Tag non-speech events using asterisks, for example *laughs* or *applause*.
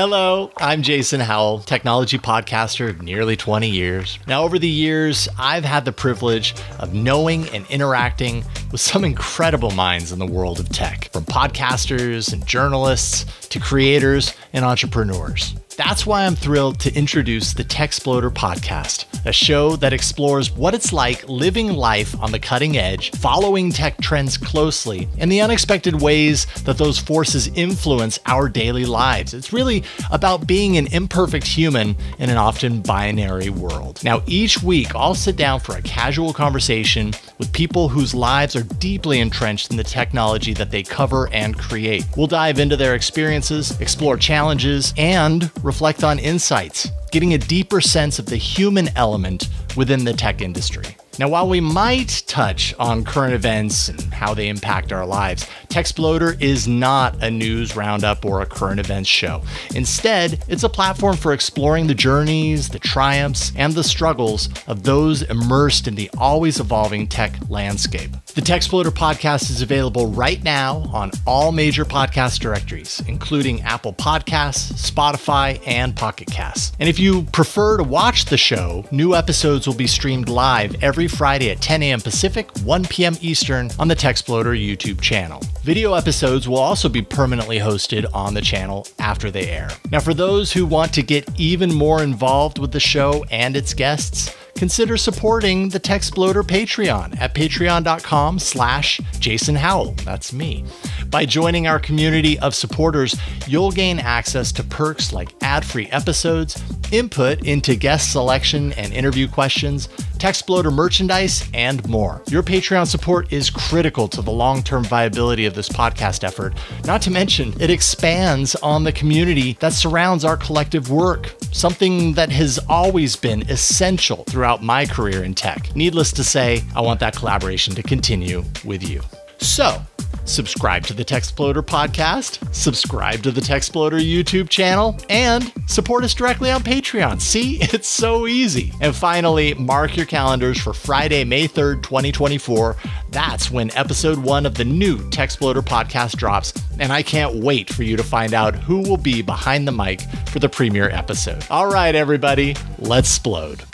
Hello, I'm Jason Howell, technology podcaster of nearly 20 years. Now, over the years, I've had the privilege of knowing and interacting with some incredible minds in the world of tech, from podcasters and journalists to creators and entrepreneurs. That's why I'm thrilled to introduce the Techsploder podcast, a show that explores what it's like living life on the cutting edge, following tech trends closely, and the unexpected ways that those forces influence our daily lives. It's really about being an imperfect human in an often binary world. Now, each week, I'll sit down for a casual conversation with people whose lives are deeply entrenched in the technology that they cover and create. We'll dive into their experiences, explore challenges, and reflect on insights, getting a deeper sense of the human element within the tech industry. Now, while we might touch on current events and how they impact our lives, Techsploder is not a news roundup or a current events show. Instead, it's a platform for exploring the journeys, the triumphs, and the struggles of those immersed in the always evolving tech landscape. The Techsploder podcast is available right now on all major podcast directories, including Apple Podcasts, Spotify, and Pocket Casts. And if you prefer to watch the show, new episodes will be streamed live every Friday at 10 a.m. Pacific, 1 p.m. Eastern on the Techsploder YouTube channel. Video episodes will also be permanently hosted on the channel after they air. Now, for those who want to get even more involved with the show and its guests, consider supporting the Techsploder Patreon at patreon.com slash Jason Howell. That's me. By joining our community of supporters, you'll gain access to perks like ad-free episodes, input into guest selection and interview questions, Techsploder merchandise, and more. Your Patreon support is critical to the long-term viability of this podcast effort. Not to mention, it expands on the community that surrounds our collective work, something that has always been essential throughout my career in tech. Needless to say, I want that collaboration to continue with you. So, subscribe to the Techsploder podcast, subscribe to the Techsploder YouTube channel, and support us directly on Patreon. See, *laughs* it's so easy. And finally, mark your calendars for Friday, May 3rd, 2024. That's when episode one of the new Techsploder podcast drops, and I can't wait for you to find out who will be behind the mic for the premiere episode. All right, everybody, let's explode.